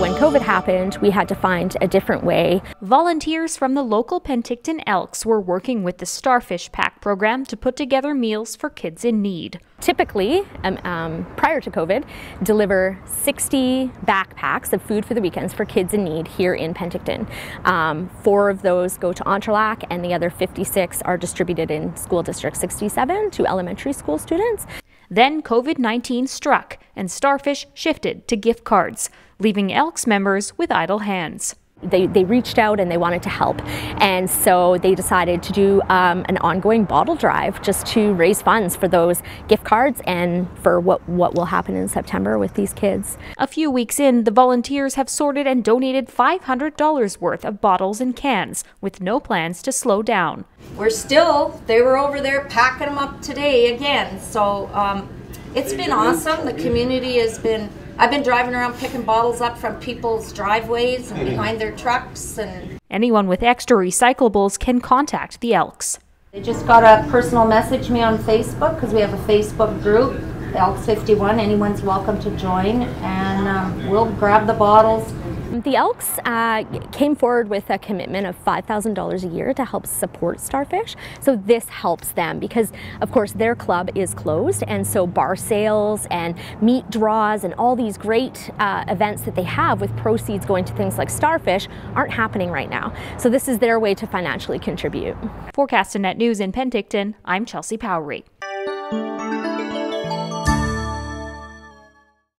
when COVID happened, we had to find a different way. Volunteers from the local Penticton Elks were working with the Starfish Pack program to put together meals for kids in need. Typically, um, um, prior to COVID, deliver 60 backpacks of food for the weekends for kids in need here in Penticton. Um, four of those go to Entrelac, and the other 56 are distributed in School District 67 to elementary school students. Then COVID 19 struck, and Starfish shifted to gift cards, leaving Elks members with idle hands. They, they reached out and they wanted to help. And so they decided to do um, an ongoing bottle drive just to raise funds for those gift cards and for what, what will happen in September with these kids. A few weeks in, the volunteers have sorted and donated $500 worth of bottles and cans with no plans to slow down. We're still, they were over there packing them up today again. So um, it's been awesome. The community has been I've been driving around picking bottles up from people's driveways and behind their trucks and anyone with extra recyclables can contact the Elks. They just got a personal message me on Facebook because we have a Facebook group, Elks 51. Anyone's welcome to join and um, we'll grab the bottles the Elks uh, came forward with a commitment of $5,000 a year to help support Starfish. So this helps them because, of course, their club is closed, and so bar sales and meat draws and all these great uh, events that they have with proceeds going to things like Starfish aren't happening right now. So this is their way to financially contribute. For Castanet News in Penticton, I'm Chelsea Powrie.